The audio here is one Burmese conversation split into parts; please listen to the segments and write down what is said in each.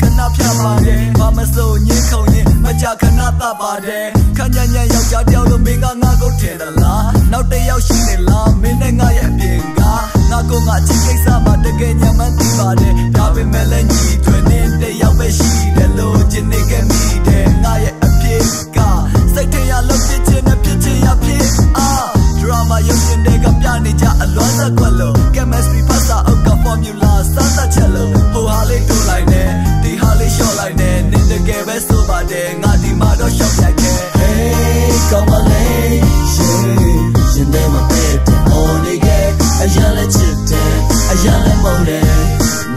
ခဏဖြတ်ပါတယ်ဘာမစိုးညင်းခုံရင်မကြခဏသပါတယ်ခညံ့ညံ့ယောက်ျားတယောက်လို့မင်းကငါကိုထင်သလားနောက်တစ်ယောက်ရှိနေလားမင်းနဲ့ငါရဲ့အပြင်ကငါကိုငါချစ်ကိစ္စမှာတကယ်ညံမှန်းသိပါတယ်ဒါပေမဲ့လည်းညီထွေနေတယောက်ပဲရှိတယ်လို့ချင်နေခဲ့မိတယ်ငါရဲ့အဖြစ်ကစိတ်ထင်ရလို့ဖြစ်ချင်တဲ့ဖြစ်ချင်ရဖြစ်အာ drama ရုပ်ရှင်တွေကပြနေကြအလွမ်းသက်ခွက်လို့ တယ်ငါဒီမှာတော့ shock ရိုက်ခဲ့ Hey, come on, lady. Yeah, you name my bed. Only get a yellow chicken, a yellow morning.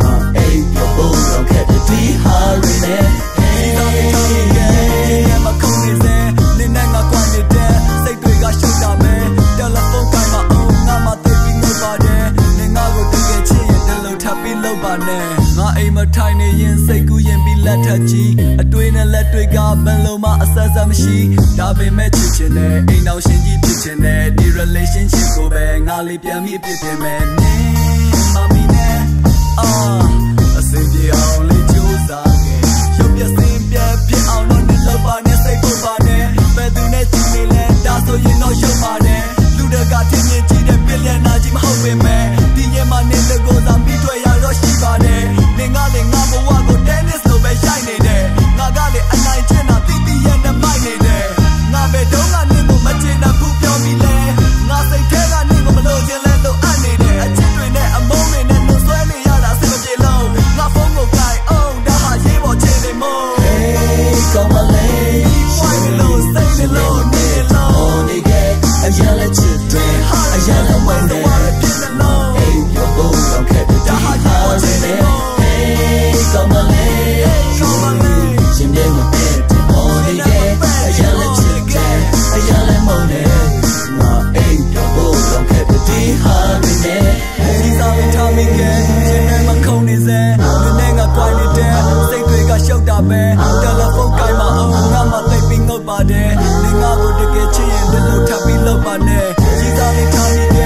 My eight, your bull, don't get the tea, hurry, man. ဒီသားလေးထားမိခဲ့ဒီနေ့မှခုန်နေစေနင်နဲ့ငါကွာနေတဲ့စိတ်တွေကရှုပ်တာပဲတယ်လီဖုန်းကိုင်မအောင်ငါမှသိပြီးနေပါတယ်နင်ငါကိုတကယ်ချစ်ရင်တလုံးထပ်ပြီးလုပ်ပါနဲ့ငါ အိမ်မထိုင်နေရင်စိတ်ကူးရင်ပြီးလက်ထပ်ကြည့်အတွေ့နဲ့လက်တွေကဘယ်လိုမှအဆက်ဆက်မရှိဒါပေမဲ့ချစ်ချင်တဲ့အိမ်တော်ရှင်ကြီးဖြစ်ချင်တဲ့ဒီ relationship ကိုပဲငါလေးပြန်ပြီးဖြစ်တင်မယ်နင်မမီနဲ့အာအစင်ပြေအောင်လေးကြိုးစား ပဲတယ်လီဖုန်းကိုင်မအောင်ငါမသိပြီးငုတ်ပါတယ်နေငါကိုတကယ်ချစ်ရင်ဒီလိုထပ်ပြီးလောက်ပါနဲ့ကြီးစားနေထားနေ